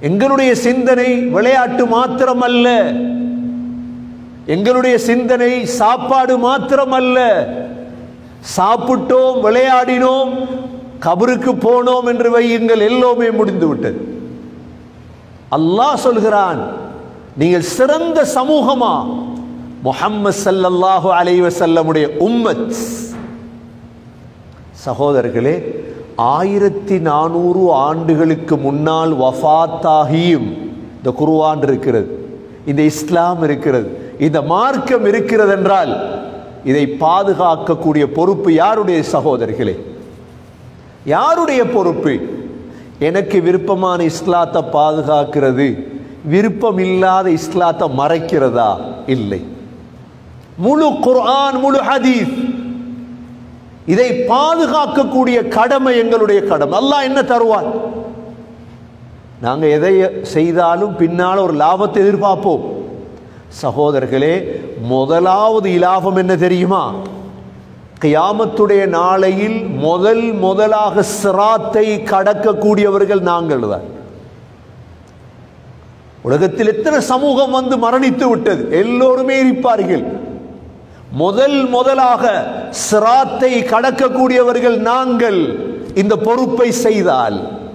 எங்களுடைய சிந்தனை விளையாட்டு மாத்திரம் அல்ல எங்களுடைய சிந்தனை சாப்பாடு மாத்திரமல்ல. சாப்பிட்டோம் விளையாடினோம் கபருக்கு போனோம் என்று வையுங்கள் எல்லோமே முடிந்து விட்டது. அல்லாஹ் சொல்கிறான் நீங்கள் சிறந்த சமூகமா? முஹம்மது ஸல்லல்லாஹு அலைவசல்லமுடைய உம்மத். சகோதரர்களே ஆயிரத்தி நானூறு ஆண்டுகளுக்கு முன்னால் வஃபாத்தாகியும் இந்த குர்ஆன் இருக்கிறது. இந்த இஸ்லாம் இருக்கிறது. இந்த மார்க்கம் இருக்கிறது என்றால் இதை பாதுகாக்கக்கூடிய பொறுப்பு யாருடைய சகோதரிகளே? யாருடைய பொறுப்பு? எனக்கு விருப்பமான இஸ்லாத்தை பாதுகாக்கிறது. விருப்பம் இல்லாத இஸ்லாத்தை மறைக்கிறதா? இல்லை. முழு குர்ஆன் முழு ஹதீஸ். இதை பாதுகாக்கக்கூடிய கடமை எங்களுடைய கடமை. அல்லாஹ் என்ன தருவார்? நாங்கள் எதை செய்தாலும் பின்னால் ஒரு லாபத்தை எதிர்பார்ப்போம். சகோதரர்களே முதலாவது இலாபம் என்ன தெரியுமா? கியாமத்துடைய நாளையில் முதல் முதலாக சிராத்தை கடக்கக்கூடியவர்கள் நாங்கள் தான். உலகத்தில் எத்தனை சமூகம் வந்து மரணித்து விட்டது? எல்லோருமே இருப்பார்கள். முதல் முதலாக சிராத்தை கடக்கக்கூடியவர்கள் நாங்கள். இந்த பொறுப்பை செய்தால்.